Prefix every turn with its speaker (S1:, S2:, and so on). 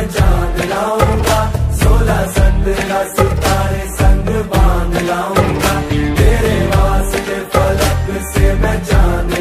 S1: मैं चाँद लाऊँगा, सोलह संदरा सितारे संग बाँध लाऊँगा। तेरे के फलक से मैं चाँद